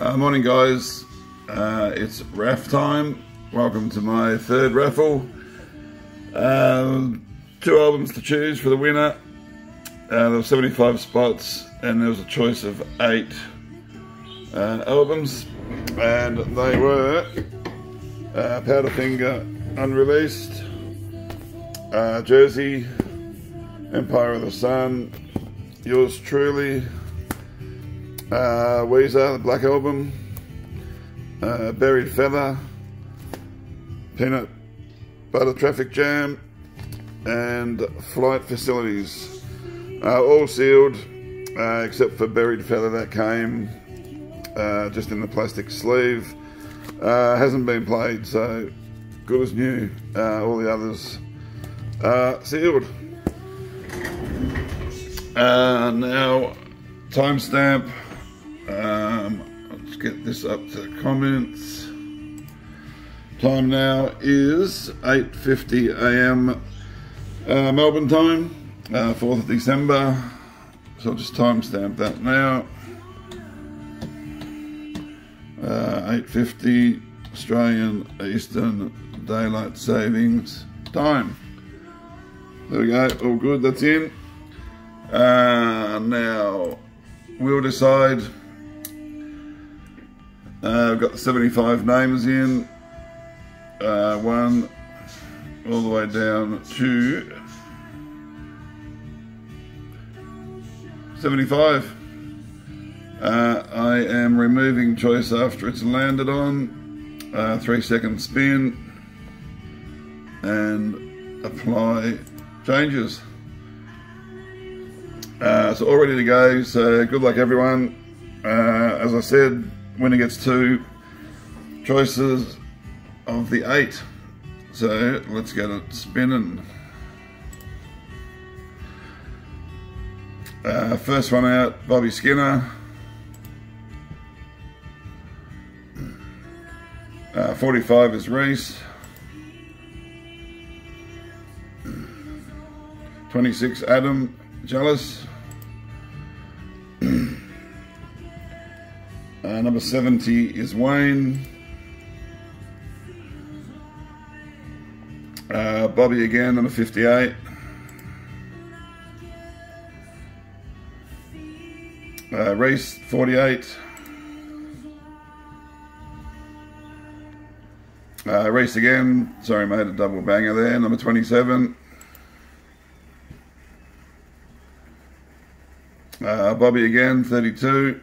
Uh, morning, guys. Uh, it's RAF time. Welcome to my third raffle. Uh, two albums to choose for the winner. Uh, there were 75 spots, and there was a choice of eight uh, albums, and they were uh, Powderfinger, Unreleased, uh, Jersey, Empire of the Sun, Yours Truly, uh, Weezer, the Black Album, uh, Buried Feather, Peanut Butter Traffic Jam, and Flight Facilities. Uh, all sealed, uh, except for Buried Feather that came uh, just in the plastic sleeve. Uh, hasn't been played, so good as new. Uh, all the others sealed. now, timestamp get this up to the comments. Time now is 8.50 a.m. Uh, Melbourne time, uh, 4th of December. So I'll just timestamp that now. Uh, 8.50 Australian Eastern Daylight Savings Time. There we go, all good, that's in. Uh, now, we'll decide uh, I've got 75 names in. Uh, one all the way down to 75. Uh, I am removing choice after it's landed on. Uh, three second spin and apply changes. Uh, so all ready to go. So good luck everyone. Uh, as I said, winner gets two choices of the eight. So let's get it spinning. Uh, first one out, Bobby Skinner. Uh, 45 is Reese. 26 Adam Jealous. Uh, number 70 is Wayne. Uh, Bobby again, number 58. Uh, Reese 48. Uh, Reese again, sorry made a double banger there, number 27. Uh, Bobby again, 32.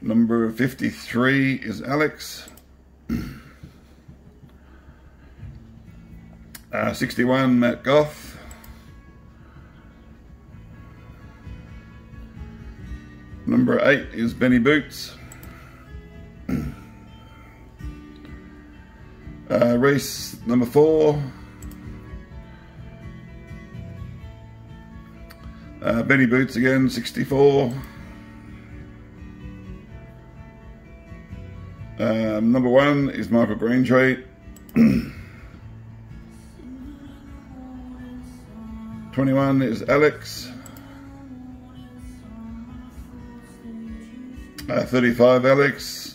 Number 53 is Alex. Uh, 61, Matt Goff. Number 8 is Benny Boots. Uh, Reese number 4. Uh, Benny Boots again, 64. Um, number one is Michael Greentree. 21 is Alex. Uh, 35 Alex.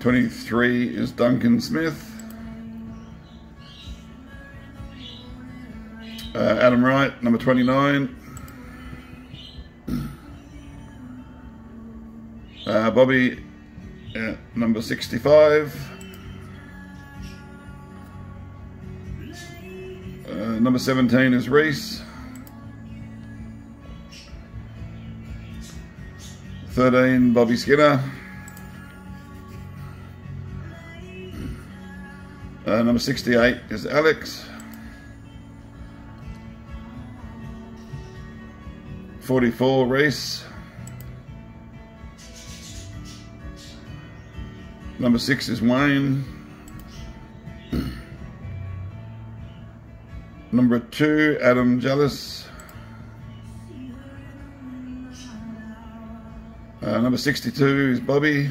Twenty-three is Duncan Smith. Uh, Adam Wright, number twenty-nine. Uh, Bobby, uh, number 65. Uh, number 17 is Reese. 13, Bobby Skinner. Uh, number 68 is Alex. 44, Reese. Number six is Wayne. Number two, Adam Jealous. Uh, number 62 is Bobby.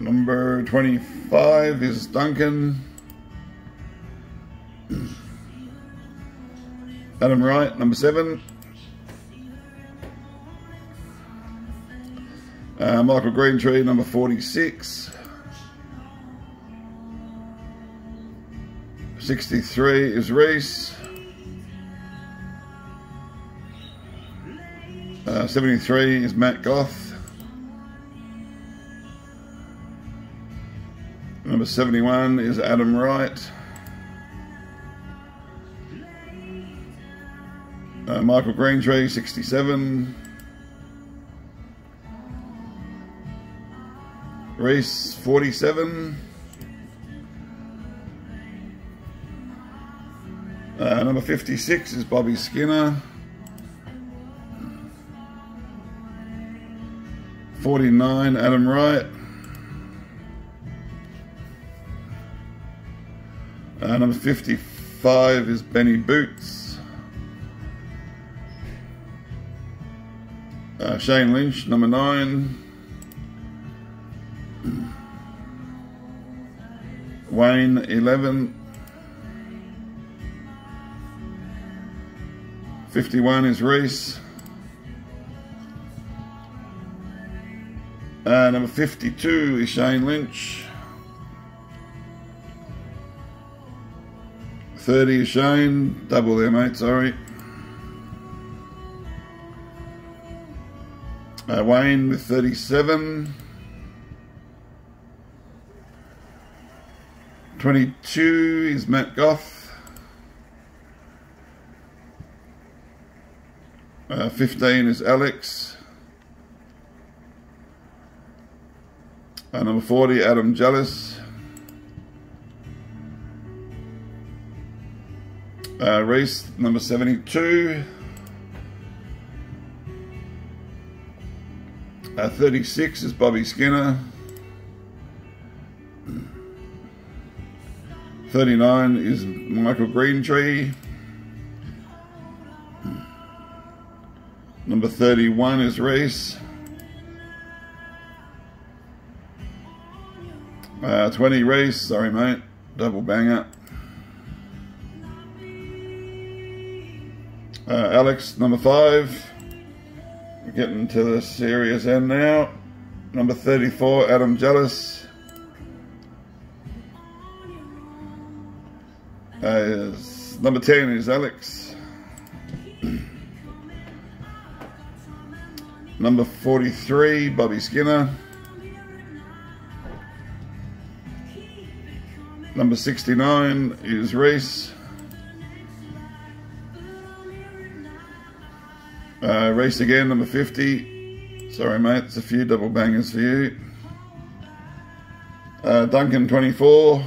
Number 25 is Duncan. Adam Wright, number 7. Uh, Michael Greentree, number 46. 63 is Reese. Uh, 73 is Matt Goth. Number 71 is Adam Wright. Uh, Michael Greentree, 67. Reese, 47. Uh, number 56 is Bobby Skinner. 49, Adam Wright. Uh, number 55 is Benny Boots. Uh, Shane Lynch, number 9. Wayne, 11. 51 is Reese. Uh, number 52 is Shane Lynch. 30 is Shane. Double there, mate, sorry. Uh, Wayne with 37. 22 is Matt Goth. Uh, 15 is Alex. Uh, number 40, Adam Jealous. Uh, Reese, number 72. Uh, 36 is Bobby Skinner. 39 is Michael Greentree. Number 31 is Reese. Uh, 20 Reese, sorry mate, double banger. Uh, Alex, number 5. We're getting to the serious end now. Number 34, Adam Jealous. Uh, number 10 is Alex. Number 43, Bobby Skinner. Number 69 is Reese. Uh, Reese again, number 50. Sorry, mate, it's a few double bangers for you. Uh, Duncan, 24.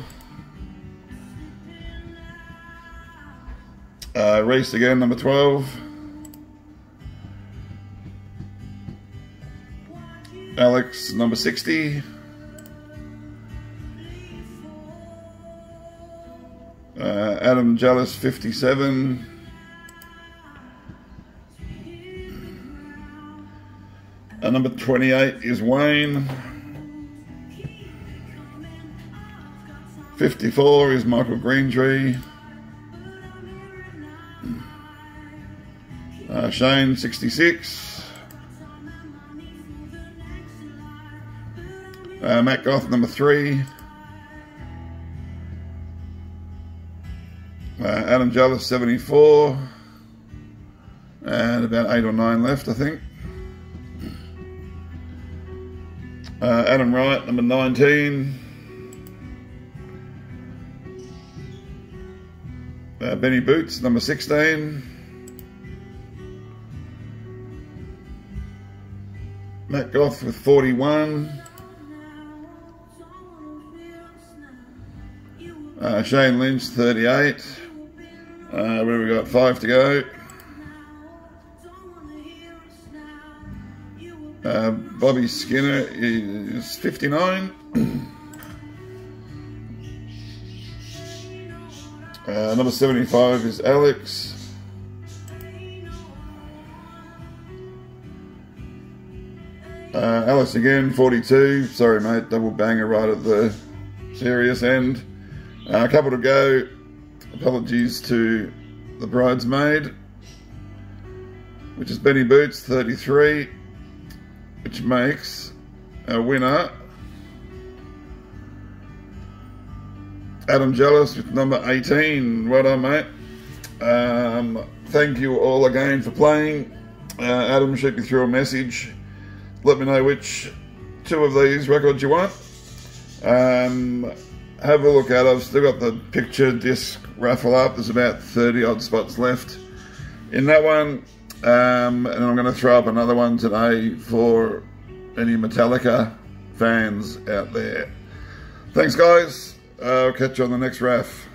Uh, Reese again, number 12. Alex, number 60. Uh, Adam Jealous, 57. Uh, number 28 is Wayne. 54 is Michael Greentree. Uh, Shane, 66. Uh, Matt Goth, number three. Uh, Adam Jealous, 74. And about eight or nine left, I think. Uh, Adam Wright, number 19. Uh, Benny Boots, number 16. Matt Goth with 41. Uh, Shane Lynch, 38. Uh, where we got five to go. Uh, Bobby Skinner is 59. uh, number 75 is Alex. Uh, Alex again, 42. Sorry, mate, double banger right at the serious end. Uh, a couple to go. Apologies to the bridesmaid, which is Benny Boots, 33, which makes a winner. Adam Jealous with number 18. Well done, mate. Um, thank you all again for playing. Uh, Adam, shoot me through a message. Let me know which two of these records you want. Um, have a look at it. I've still got the picture disc raffle up. There's about 30 odd spots left in that one. Um, and I'm going to throw up another one today for any Metallica fans out there. Thanks, guys. I'll catch you on the next RAF.